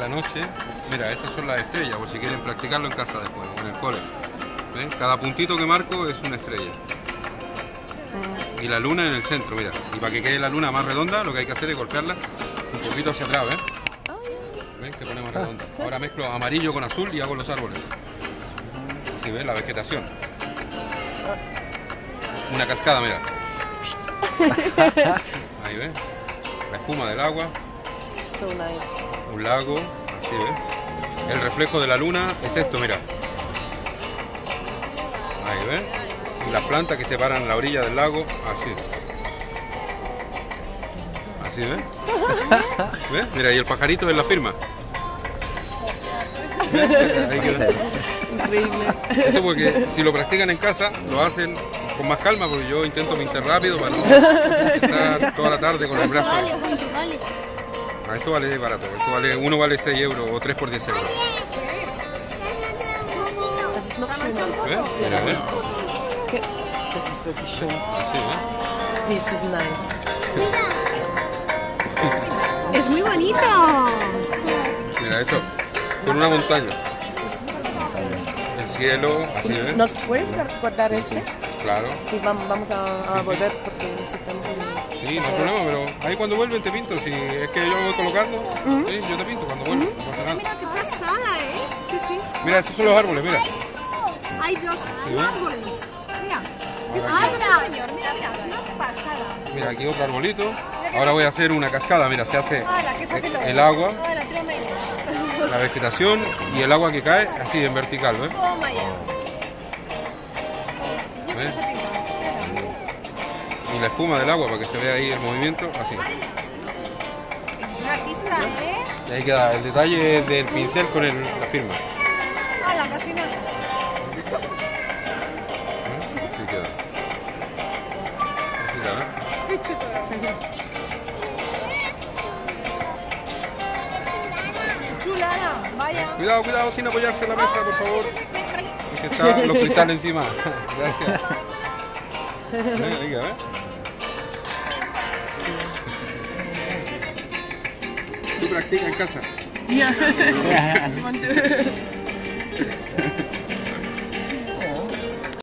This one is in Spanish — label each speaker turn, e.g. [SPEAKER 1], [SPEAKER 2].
[SPEAKER 1] la noche. Mira, estas son las estrellas, por si quieren practicarlo en casa después, en el cole. ¿Ves? Cada puntito que marco es una estrella. Y la luna en el centro, mira. Y para que quede la luna más redonda, lo que hay que hacer es golpearla un poquito hacia atrás, ¿ves? ¿Ves? Se pone más redonda. Ahora mezclo amarillo con azul y hago los árboles. Así ves, la vegetación. Una cascada, mira. Ahí ves. La espuma del agua,
[SPEAKER 2] So nice.
[SPEAKER 1] un lago, así ves. El reflejo de la luna es esto, mira. Ahí ves. Y las plantas que separan la orilla del lago, así. Así ves. ¿Ves? Mira, y el pajarito es la firma. ¿Ves? Ahí queda.
[SPEAKER 2] Increíble.
[SPEAKER 1] Esto porque si lo practican en casa, lo hacen con más calma, porque yo intento pintar rápido para no estar toda la tarde con el brazo. Ah, esto vale barato, esto vale, uno vale 6 euros o 3 por 10 euros.
[SPEAKER 2] This is nice.
[SPEAKER 3] ¡Es muy bonito!
[SPEAKER 1] Mira, eso, con una montaña. El cielo, así, ¿ves?
[SPEAKER 2] ¿Nos puedes guardar este?
[SPEAKER 1] Claro.
[SPEAKER 2] Sí, vam- vamos a, a volver porque necesitamos un...
[SPEAKER 1] Sí, no hay problema, pero ahí cuando vuelven te pinto. Si es que yo voy colocando, sí, yo te pinto cuando vuelvo, no pasa nada.
[SPEAKER 3] Mira qué pasada, ¿eh? Sí, sí.
[SPEAKER 1] Mira, esos son los árboles, mira.
[SPEAKER 3] Hay dos
[SPEAKER 1] Sí.
[SPEAKER 3] árboles. Mira.
[SPEAKER 1] Ahora aquí,
[SPEAKER 3] ¡Abra! señor! Mira, mira. Es una pasada.
[SPEAKER 1] mira, aquí otro arbolito. Ahora voy a hacer una cascada, mira, se hace el agua, la vegetación y el agua que cae así en vertical, ¿ves? Y la espuma del agua para que se vea ahí el movimiento, así.
[SPEAKER 3] Es un artista, ¿eh?
[SPEAKER 1] Y ahí queda el detalle del pincel con el- la firma.
[SPEAKER 3] ¡Hala, casi nada!
[SPEAKER 1] ¿eh? Así queda. Así queda.
[SPEAKER 3] ¡Qué chulo! ¡Chulada! Vaya.
[SPEAKER 1] Cuidado, cuidado, sin apoyarse en la mesa, por favor. Que está los cristales encima. Gracias. Ven, ahí, a ver. Tú practica en casa.
[SPEAKER 3] Eh,